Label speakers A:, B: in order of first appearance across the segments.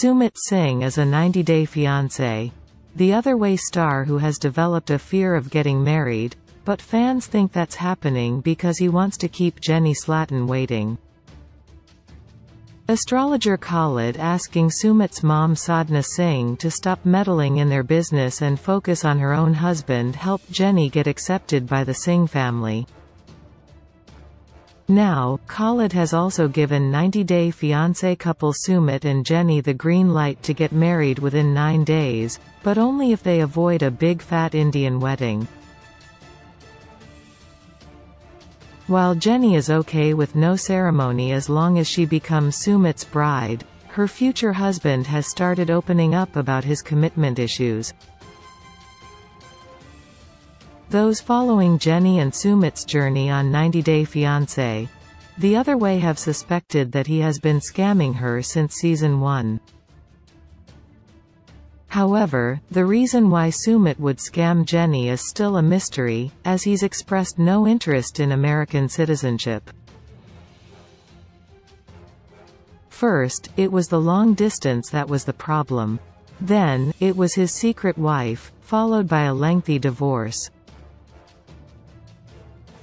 A: Sumit Singh is a 90-day fiancé. The other way star who has developed a fear of getting married, but fans think that's happening because he wants to keep Jenny Slatten waiting. Astrologer Khalid asking Sumit's mom Sadhna Singh to stop meddling in their business and focus on her own husband helped Jenny get accepted by the Singh family. Now, Khalid has also given 90-day fiancé couple Sumit and Jenny the green light to get married within nine days, but only if they avoid a big fat Indian wedding. While Jenny is okay with no ceremony as long as she becomes Sumit's bride, her future husband has started opening up about his commitment issues. Those following Jenny and Sumit's journey on 90 Day Fiancé. The other way have suspected that he has been scamming her since season 1. However, the reason why Sumit would scam Jenny is still a mystery, as he's expressed no interest in American citizenship. First, it was the long distance that was the problem. Then, it was his secret wife, followed by a lengthy divorce.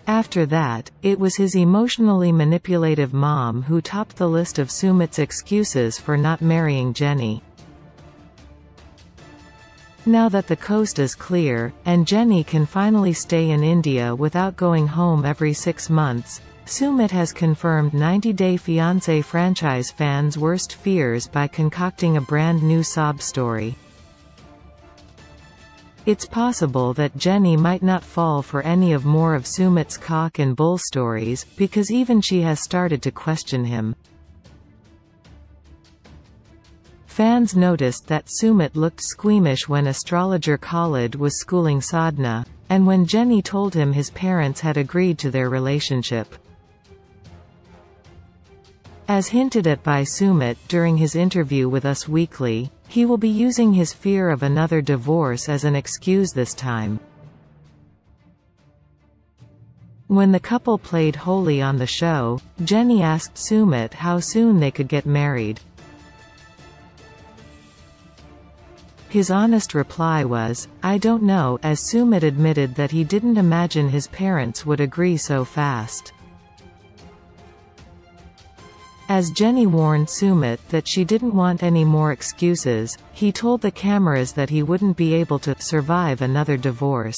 A: After that, it was his emotionally manipulative mom who topped the list of Sumit's excuses for not marrying Jenny. Now that the coast is clear, and Jenny can finally stay in India without going home every six months, Sumit has confirmed 90 Day Fiancé franchise fans' worst fears by concocting a brand new sob story. It's possible that Jenny might not fall for any of more of Sumit's cock and bull stories, because even she has started to question him. Fans noticed that Sumit looked squeamish when astrologer Khalid was schooling Sadhna, and when Jenny told him his parents had agreed to their relationship. As hinted at by Sumit during his interview with Us Weekly, he will be using his fear of another divorce as an excuse this time. When the couple played Holi on the show, Jenny asked Sumit how soon they could get married. His honest reply was, I don't know, as Sumit admitted that he didn't imagine his parents would agree so fast. As Jenny warned Sumit that she didn't want any more excuses, he told the cameras that he wouldn't be able to survive another divorce.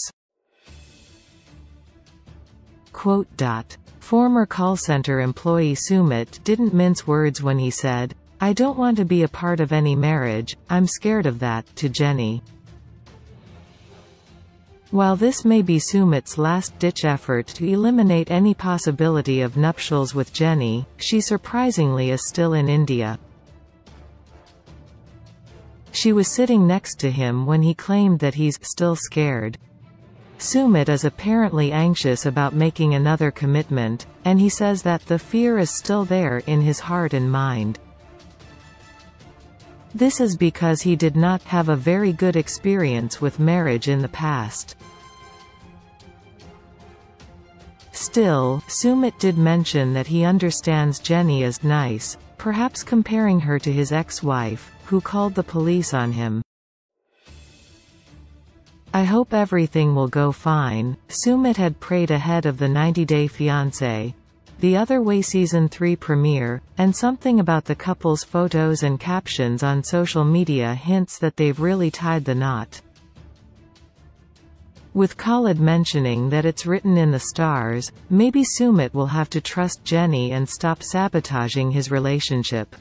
A: Quote. Dot. Former call center employee Sumit didn't mince words when he said, I don't want to be a part of any marriage, I'm scared of that, to Jenny. While this may be Sumit's last-ditch effort to eliminate any possibility of nuptials with Jenny, she surprisingly is still in India. She was sitting next to him when he claimed that he's still scared. Sumit is apparently anxious about making another commitment, and he says that the fear is still there in his heart and mind. This is because he did not have a very good experience with marriage in the past. Still, Sumit did mention that he understands Jenny is nice, perhaps comparing her to his ex-wife, who called the police on him. I hope everything will go fine, Sumit had prayed ahead of the 90 Day Fiancé, the Other Way Season 3 premiere, and something about the couple's photos and captions on social media hints that they've really tied the knot. With Khalid mentioning that it's written in the stars, maybe Sumit will have to trust Jenny and stop sabotaging his relationship.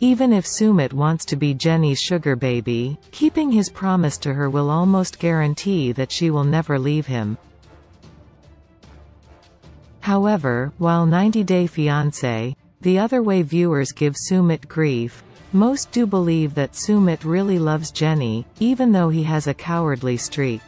A: Even if Sumit wants to be Jenny's sugar baby, keeping his promise to her will almost guarantee that she will never leave him. However, while 90 Day Fiancé, the other way viewers give Sumit grief, most do believe that Sumit really loves Jenny, even though he has a cowardly streak.